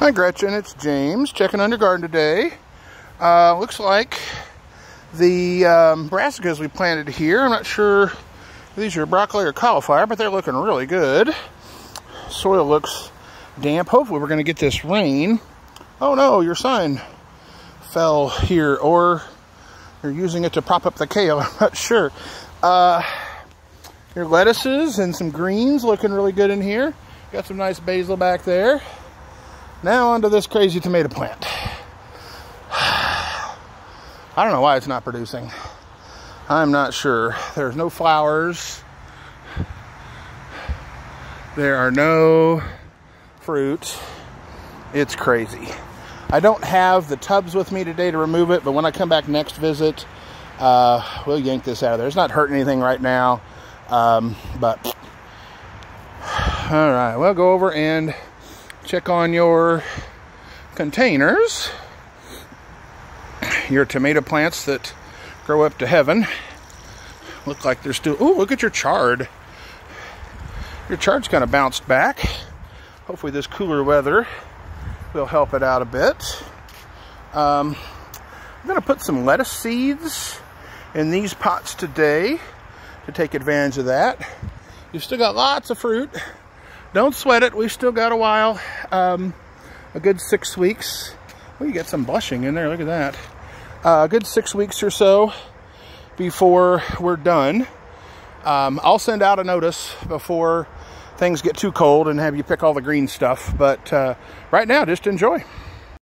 Hi Gretchen, it's James checking on your garden today. Uh, looks like the um, brassicas we planted here, I'm not sure if these are broccoli or cauliflower, but they're looking really good. Soil looks damp. Hopefully we're going to get this rain. Oh no, your sign fell here, or you're using it to prop up the kale, I'm not sure. Uh, your lettuces and some greens looking really good in here. Got some nice basil back there. Now onto this crazy tomato plant. I don't know why it's not producing. I'm not sure. There's no flowers. There are no fruit. It's crazy. I don't have the tubs with me today to remove it, but when I come back next visit, uh, we'll yank this out of there. It's not hurting anything right now, um, but all right, we'll go over and check on your containers, your tomato plants that grow up to heaven. Look like they're still, oh, look at your chard. Your chard's kind of bounced back. Hopefully this cooler weather will help it out a bit. Um, I'm gonna put some lettuce seeds in these pots today to take advantage of that. You've still got lots of fruit don't sweat it. We've still got a while. Um, a good six weeks. Oh, you got some blushing in there. Look at that. Uh, a good six weeks or so before we're done. Um, I'll send out a notice before things get too cold and have you pick all the green stuff. But uh, right now, just enjoy.